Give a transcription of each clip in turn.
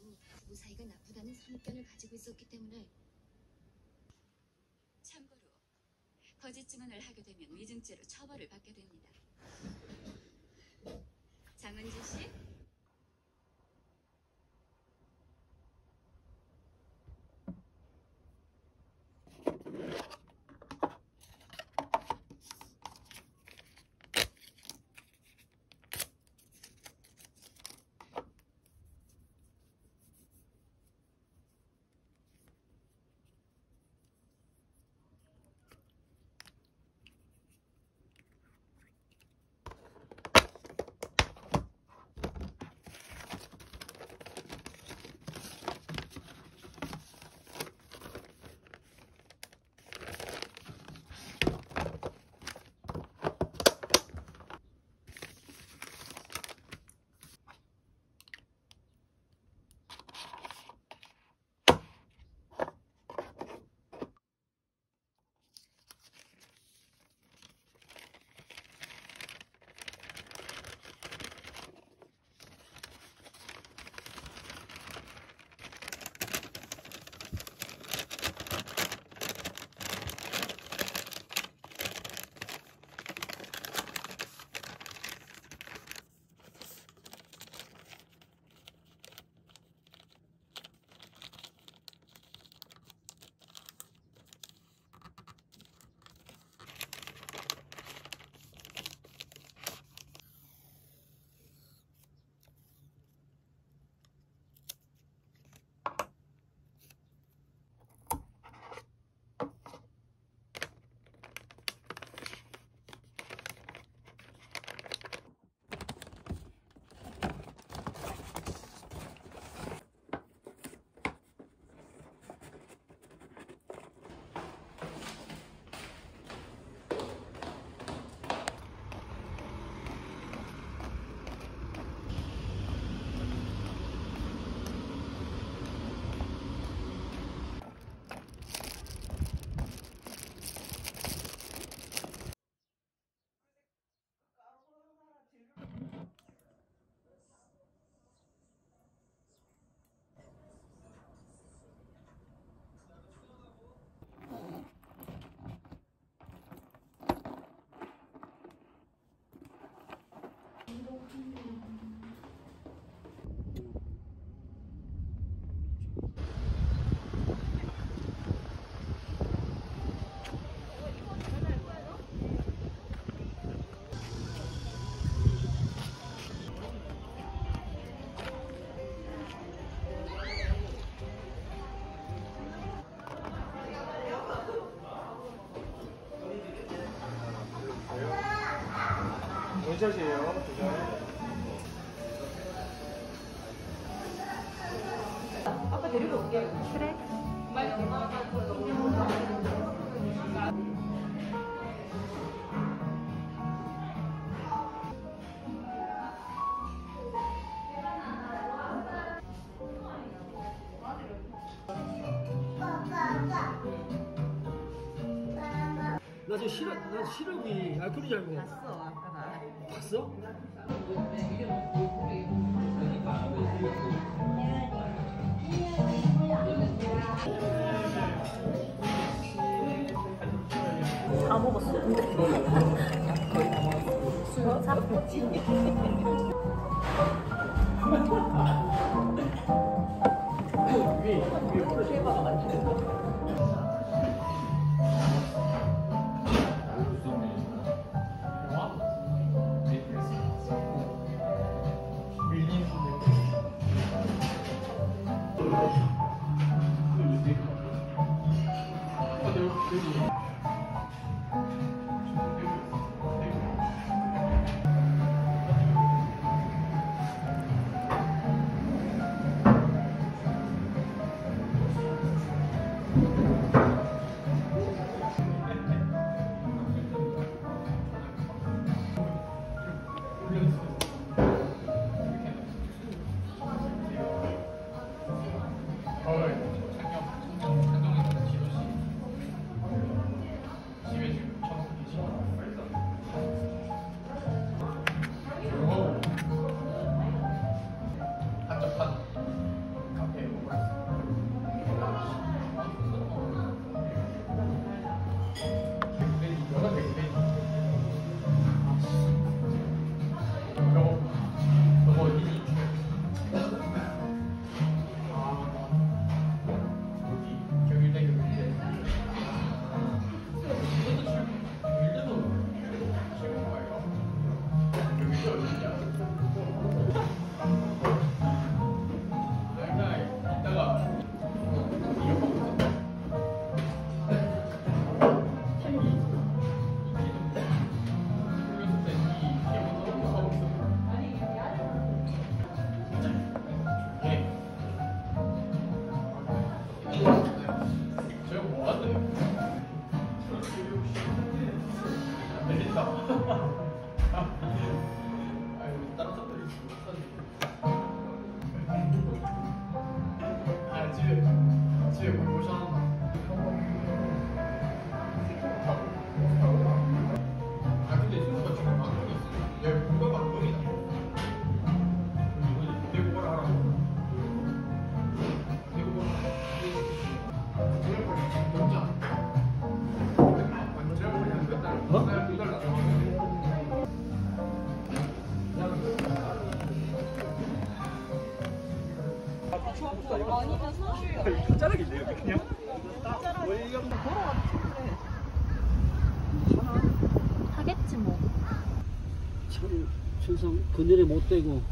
어머니도 부부 사이가 나쁘다는 선입견을 가지고 있었기 때문에 참고로 거짓 증언을 하게 되면 위증죄로 처벌을 받게 됩니다. 장은지 씨, 원샷이에요. 아빠 데리고 올게. 그래. 나 지금 시럽, 나 시럽이 봤어 아까 나. 봤어? 다 먹었어. 거의 다 먹었어. 끝자락인데 여기 그냥. 왜 이거 하겠지 뭐. 참 천상 그늘에 못 대고.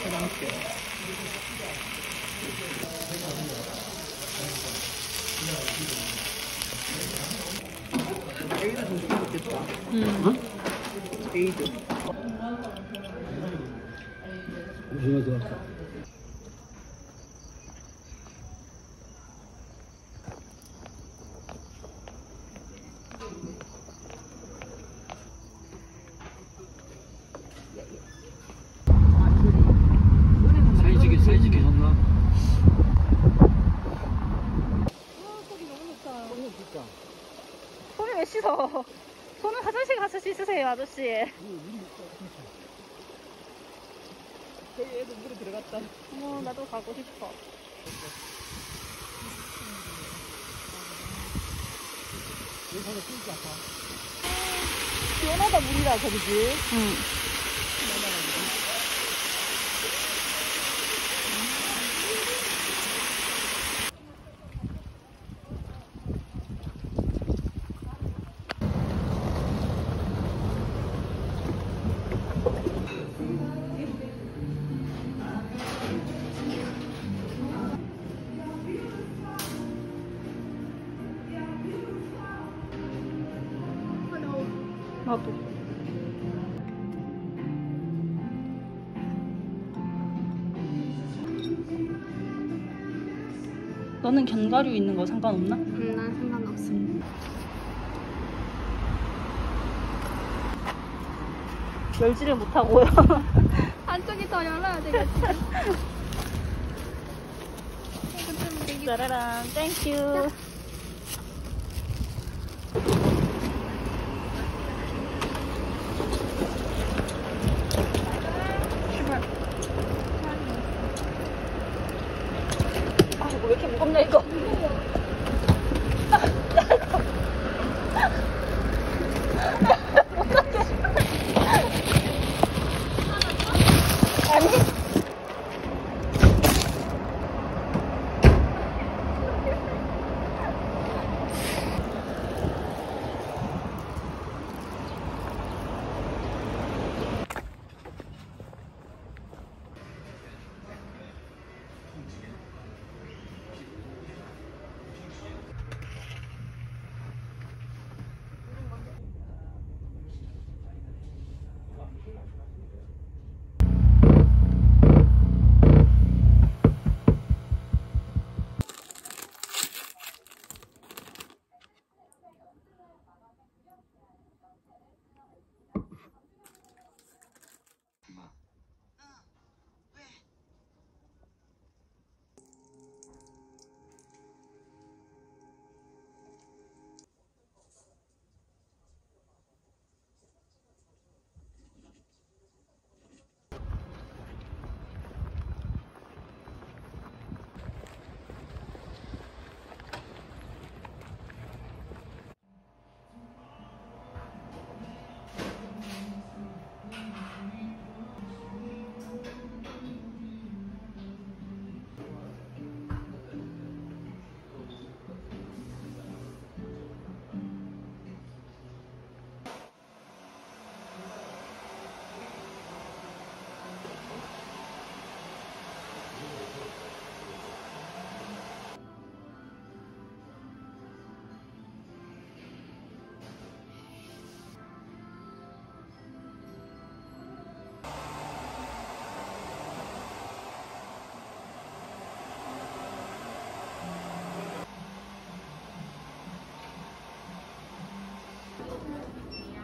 무슨 거 같아? 사이즈게 손을 왜 씻어? 손은 화장실 가서 씻으세요, 아저씨. 저희 애도 물에 들어갔다. 어머, 나도 가고 싶어. 시원하다 물이라 저기지. 응. 나도. 너는 견과류 있는 거 상관없나? 음, 난 상관없어. 열지를 못하고요. 한쪽이 더 열어야 되겠지. 짜라란, thank you. いいよ。